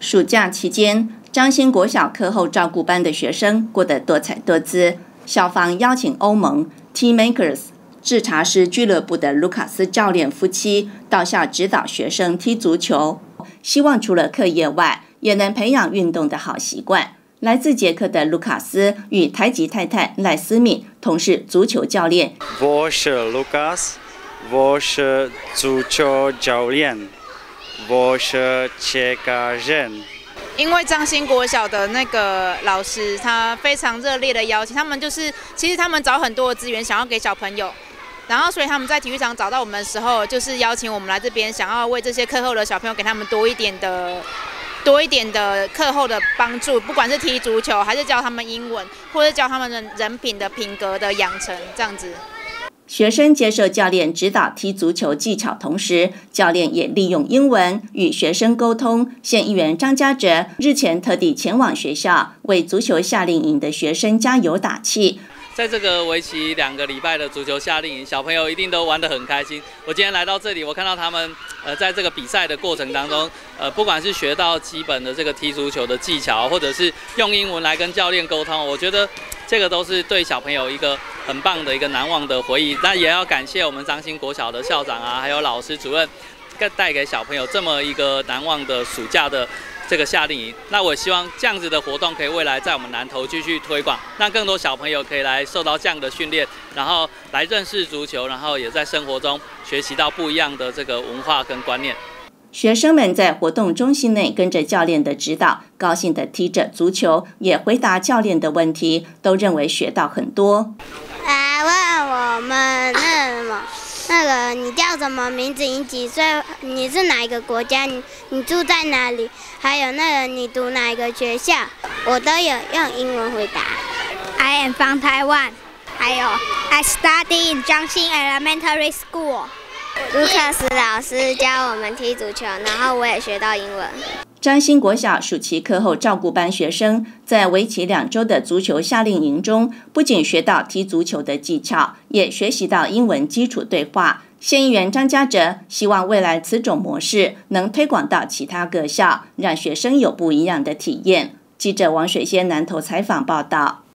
暑假期间，张兴国小课后照顾班的学生过得多彩多姿。校方邀请欧盟 Team Makers 制茶师俱乐部的卢卡斯教练夫妻到校指导学生踢足球，希望除了课业外，也能培养运动的好习惯。来自捷克的卢卡斯与台籍太太赖思敏同是足球教练。我是卢卡斯，我是足球教练。我是切个人，因为张兴国小的那个老师，他非常热烈的邀请他们，就是其实他们找很多的资源，想要给小朋友，然后所以他们在体育场找到我们的时候，就是邀请我们来这边，想要为这些课后的小朋友给他们多一点的多一点的课后的帮助，不管是踢足球，还是教他们英文，或者教他们人人品的品格的养成，这样子。学生接受教练指导踢足球技巧，同时教练也利用英文与学生沟通。县议员张家哲日前特地前往学校，为足球夏令营的学生加油打气。在这个为期两个礼拜的足球夏令营，小朋友一定都玩得很开心。我今天来到这里，我看到他们，呃，在这个比赛的过程当中，呃，不管是学到基本的这个踢足球的技巧，或者是用英文来跟教练沟通，我觉得这个都是对小朋友一个很棒的一个难忘的回忆。那也要感谢我们张兴国小的校长啊，还有老师主任，带带给小朋友这么一个难忘的暑假的。这个夏令营，那我希望这样子的活动可以未来在我们南投继续推广，让更多小朋友可以来受到这样的训练，然后来认识足球，然后也在生活中学习到不一样的这个文化跟观念。学生们在活动中心内跟着教练的指导，高兴地踢着足球，也回答教练的问题，都认为学到很多。我们那什么？那个你叫什么名字？你几岁？你是哪一个国家？你你住在哪里？还有那个你读哪一个学校？我都有用英文回答。I am from Taiwan。还有 I study in Jiangxing Elementary School。卢卡斯老师教我们踢足球，然后我也学到英文。张兴国小暑期课后照顾班学生在为期两周的足球夏令营中，不仅学到踢足球的技巧，也学习到英文基础对话。县议员张家哲希望未来此种模式能推广到其他各校，让学生有不一样的体验。记者王水仙南投采访报道。